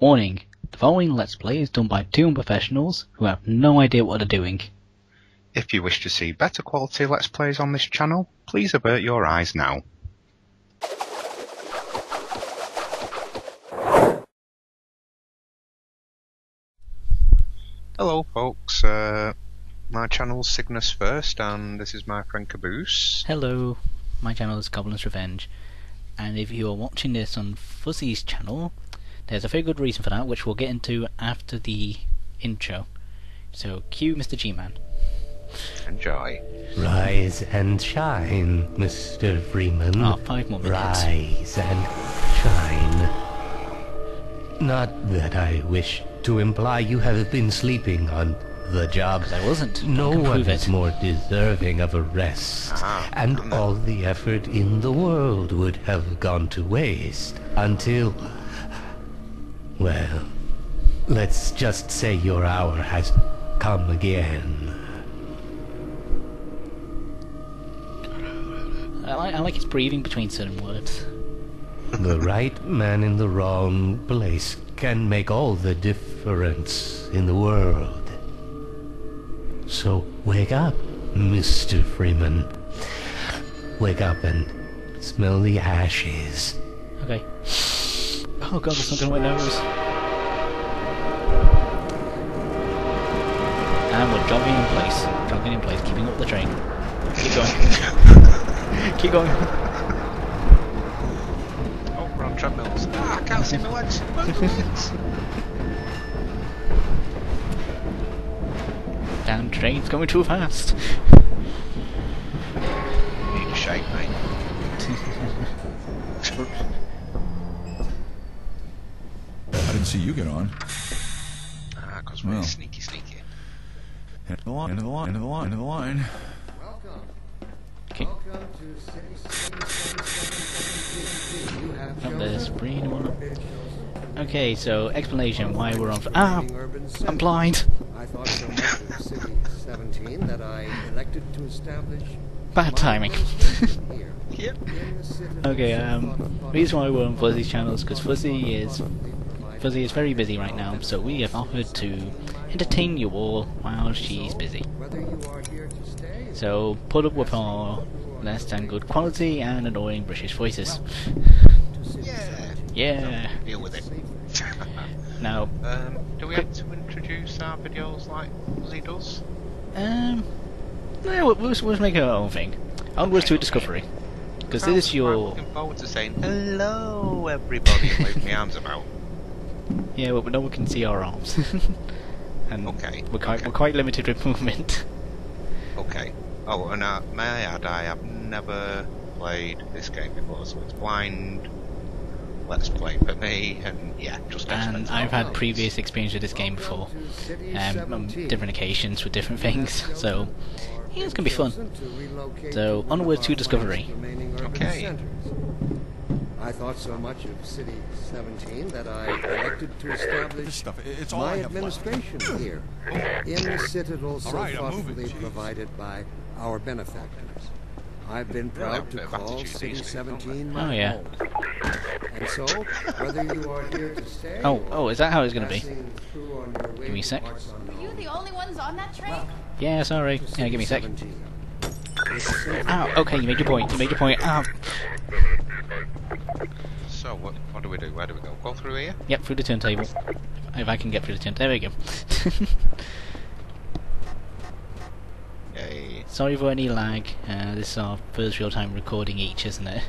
Warning, the following Let's Play is done by two unprofessionals who have no idea what they're doing. If you wish to see better quality Let's Plays on this channel, please avert your eyes now. Hello folks, uh, my channel's Cygnus First and this is my friend Caboos. Hello, my channel is Goblin's Revenge, and if you are watching this on Fuzzy's channel, there's a very good reason for that, which we'll get into after the intro. So, cue Mr. G-Man. Enjoy. Rise and shine, Mr. Freeman. Ah, five more minutes. Rise and shine. Not that I wish to imply you have been sleeping on the job. Because I wasn't. No I one is it. more deserving of a rest, Ah, and all the effort in the world would have gone to waste until. Well, let's just say your hour has come again. I like, I like his breathing between certain words. The right man in the wrong place can make all the difference in the world. So wake up, Mr. Freeman. Wake up and smell the ashes. Okay. Oh god, there's something on my nose. We're jogging in place. Jogging in place, keeping up the train. Keep going. Keep going. Oh, we're on treadmills. Ah, I can't see my legs. My legs? Damn train's going too fast. Need a shake, mate. I didn't see you get on. Ah, because we're Well. sneaky, sneaky. End of the line, end of the line, end of the line, end of the line. Okay. Welcome to City 7717. You have Up there, chosen spree, anyone? or been chosen. Okay, so explanation why we're on. Ah, Being urban I'm blind. I thought so much of City 17 that I elected to establish Bad timing. Yep. in the Citadel Okay, um, Thought reason why we're on Fuzzy's channels because Fuzzy is Fuzzy is very busy right now, so we have offered to entertain you all while she's busy. Whether you are here to stay or So put up with our less than good quality and annoying British voices. Yeah. Yeah. Deal with it. Now, um, do we have to introduce our videos like Lizzie does? um, no, we'll, we'll, we'll make our own thing. Onwards to discovery, because this is your. I'm your looking forward to saying hello, everybody, and waving my arms about. yeah, well, no one can see our arms, and Okay, we're quite okay. we're quite limited with movement. Okay. Oh, and uh, may I add, I have never played this game before, so it's blind. Let's play for me, and yeah, just And. I've had previous experience with this game before, Welcome to City um, on different occasions with different things. So chosen or yeah, it's gonna be fun. to relocate So, to one onwards to discovery. last remaining Okay. Centers. I thought so much of City 17 that I elected to establish stuff, it's all my I have left. administration here in the citadel so All right, I'm moving, thoughtfully provided by our benefactors. I've been proud to call City these days, don't 17 Oh, my yeah. home. And so, whether you are here to stay Oh, oh, is that how it's gonna be? passing through on your way Give me a sec. parts Are you unknown, the only ones on that train? Yeah, sorry. Yeah, give me a sec. 17. It's a simple Ow, okay, you made your point. You made your point. Ow. So, what, what do we do? Where do we go? Go through here? Yep, through the turntable. If I can get through the turntable. There we go. Yay. Sorry for any lag. Uh, this is our first real time recording each, isn't it?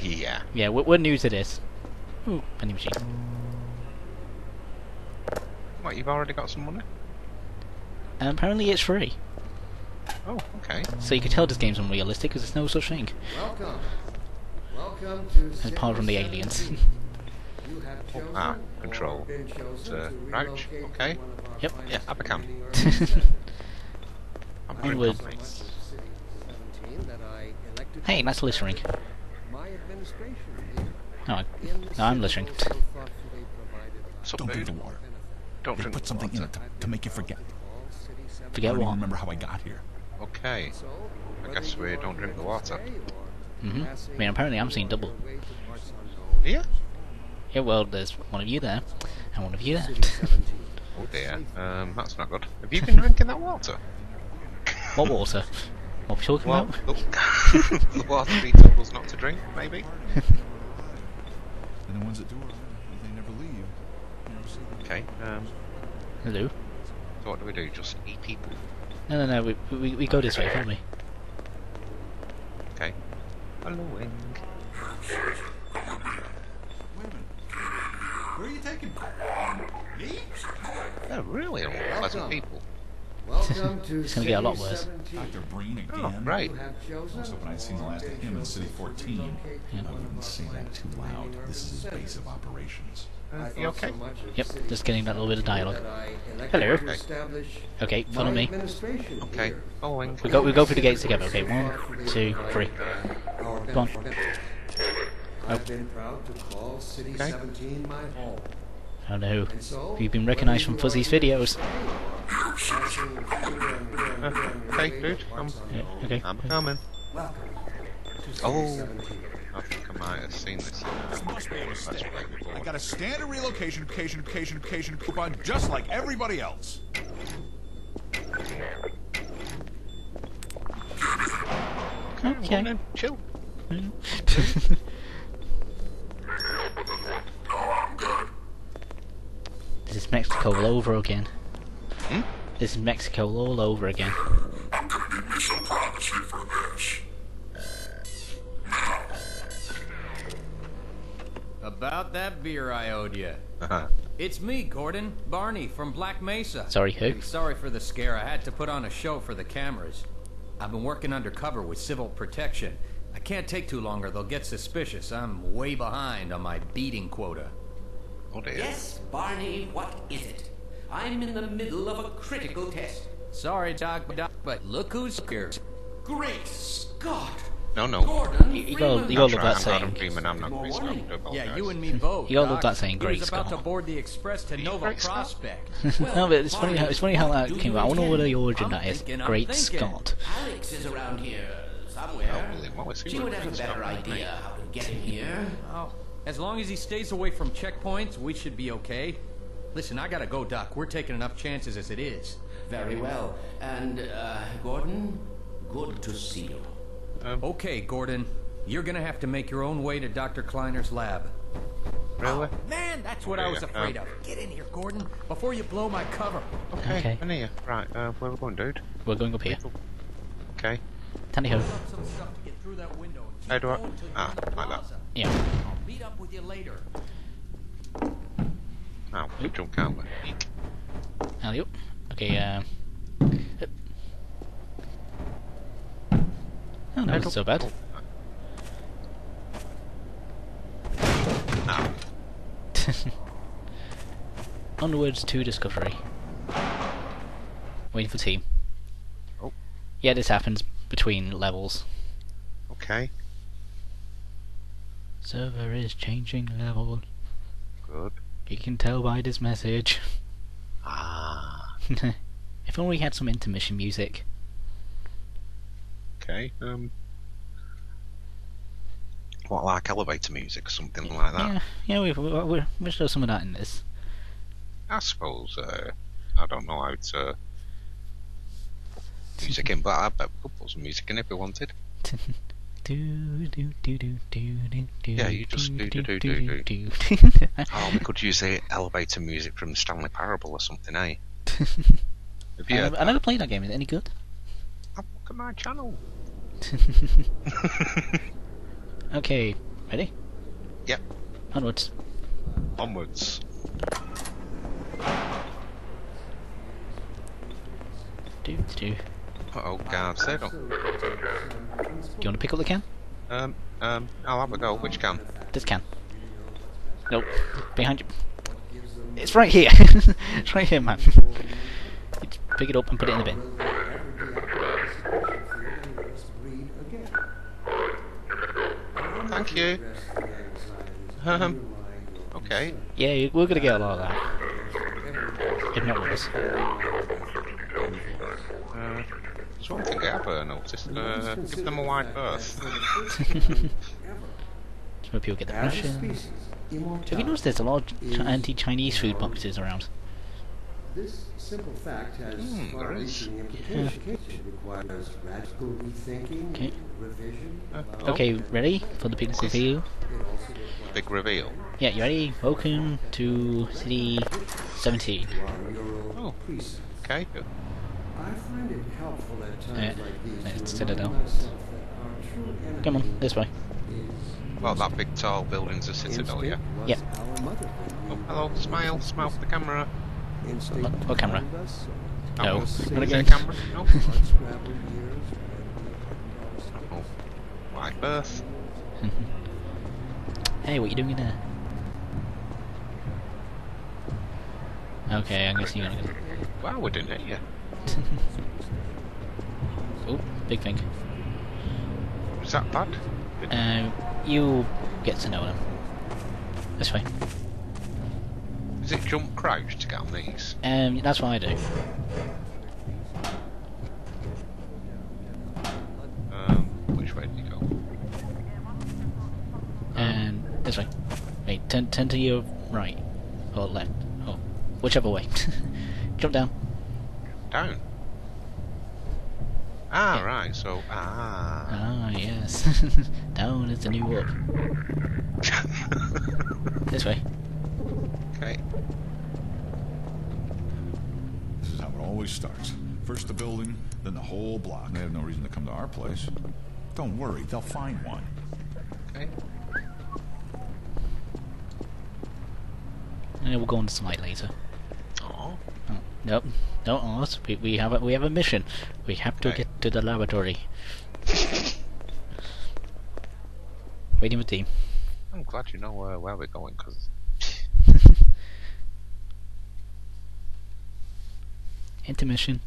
Yeah. Yeah, we're, we're new to this. Ooh, penny machine. What, you've already got some money? And apparently it's free. Oh, okay. So you can tell this game's unrealistic because there's no such thing. Welcome. Welcome to Apart from the aliens. 17. You have chosen Ah, control. been chosen Uh, to right, okay. one of our Yep. Yeah, Abacam. remaining urban centers. I'm I Onward. thought so company. much of City 17 that I elected Hey, to that's littering. establish My administration here No, I, no, I'm littering. citadel so thoughtfully provided by Don't drink the water. Don't They drink put the something in water. it to, to make you forget. all City 17. Forget I don't what? remember how I got here. Okay. I guess we don't drink the water. Stay or Mhm. I mean, apparently I'm seeing double. your way to parts unknown, Yeah? Yeah, well, there's one of you there. And one of you there. Oh dear, um, that's not good. Have you been drinking that water? what water? What are we talking Well, about? the, the water he told us not to drink, maybe? And the ones that do it, they never leave. You never see them. Okay, um, Hello? so what do we do? Just eat people? No, no, no, we, we, we go this way, don't we? Okay. Following. Wait a minute. Where are you taking me? Me? They're really unpleasant Welcome. people. Welcome to It's gonna get a lot worse. 17. Dr. Breen again? Oh, right. You have I was hoping I'd seen the last of him in City 14. I wouldn't say that too loud. This is his base of operations. I Uh, you okay? so Yep, just getting that little bit of dialogue. that I elected Hello. Okay. Okay, follow me. Okay, here. following. We go, we go through the gates together, okay? One, two, three. Our Go on. I've been proud to call City Okay. 17 my home. Oh no. And so, You've been recognised from Fuzzy's videos. passing through and through and through okay, and dude, through um, Yeah, okay. I'm coming. Welcome to Oh. I think I might have seen this in uh, Must be a mistake. I got a standard relocation, occasion, occasion, occasion coupon just like everybody else. Come on Okay. then, chill. This is Mexico all over again. Hmm? This is Mexico all over again. privacy for this now About that beer I owed you. Uh-huh. It's me, Gordon. Barney from Black Mesa. Sorry, who? I'm sorry for the scare. I had to put on a show for the cameras. I've been working undercover with civil protection. I can't take too long or they'll get suspicious. I'm way behind on my beating quota. Oh dear. Yes, Barney, what is it? I'm in the middle of a critical test. Sorry, Doc, Doc but look who's here. Great Scott! No, no. Gordon You, you gotta, you gotta love that I'm saying. Gordon Freeman, I'm not More Chris. Scott, Yeah, you and me both. You all Doc. love that saying, Great was about Scott. to board the express to Nova Great Scott? Prospect. no, but it's funny. How, it's funny how that came you out. I wonder what the origin I'm that is. thinking, Great. Scott. Alyx is around here somewhere. Holy moly, see she would have a better idea how to get him here. Oh, as long as he stays away from checkpoints, we should be okay. Listen, I gotta go, Doc. We're taking enough chances as it is. Very well. And, uh, Gordon, good to see you. Okay, Gordon. You're gonna have to make your own way to Dr. Kleiner's lab. Really? Man, that's what I was afraid um, of. Get in here, Gordon, before you blow my cover. Okay, Okay. I'm here. Right, uh, where we going, dude? We're going up here. Okay. Tandy ho. Put stuff to get through that window. and do I- going till you ah, like that. plaza. Yeah. I'll meet up with you later. Oh, we jump, can't we? Eek. Alley up. Okay, um. Oh, no, not so bad. Ow. Onwards to discovery. Waiting for team. Oh. Yeah, this happens between levels. Okay, Server is changing level. good. You can tell by this message. Ah, if only we had some intermission music. okay. Um, what like elevator music or something like that? Yeah, yeah, we've, we we we should have some of that in this. I suppose. Uh, I don't know how to music in, but I bet we could put some music in if we wanted. Yeah, you just do, do, do, do, do. Oh, we could use the elevator music from Stanley Parable or something, eh? Have I, you? never, I never played that game. Is it any good? Have a look at my channel. okay, ready? Yep. Onwards. Onwards. Do do. Oh, they don't. Do you want to pick up the can? Um, um, I'll have a go. Which can? This can. Nope. Behind you. It's right here. it's right here, man. Pick it up and put it in the bin. Thank you. Um, okay. Yeah, we're gonna get a lot of that. If not worse. Uh, there's one thing I have uh, noticed. Uh, give them a wide berth. Some people get the As Russian. species, Have you noticed there's a lot of Ch- anti-Chinese food boxes around? This simple fact has Hmm, there is. far-reaching implications. It requires radical rethinking, Okay. revision. Uh, Okay, ready for the big reveal? It also requires Big reveal. Yeah, you ready? Welcome to City 17. Oh. precincts. Okay, good. I find it helpful at times Uh, like these let's to set it remind down. myself that our true Come on, this way. Well, that big tall building's a citadel, yeah. instinct was Yep. our mother when Oh, hello, smile, smile for the camera. instinct What- what camera? guided us, Oh, No. Not again. camera? No. unscrambled years when we Oh, wide berth. Hey, what you doing in there? Okay, I'm guessing you're gonna go. Wow, we didn't hit you. Oh, big thing. Was that bad? Did- Um, you get to know them. This way. Is it jump crouch to get on these? Um, that's what I do. Um, which way did you go? And this way. Wait, turn, turn to your right. Or left. Oh, whichever way. Jump down. Down. Ah, Yeah. right, so, ah. Ah, yes. down is the new up. This way. okay. This is how it always starts. First the building, then the whole block. They have no reason to come to our place. Don't worry, they'll find one. Okay. And we'll go on the slide later. Oh, Oh, nope. Don't ask. We, we have a we have a mission. We have to Okay. get to the laboratory. Waiting for team. I'm glad you know uh, where we're going, because Intermission.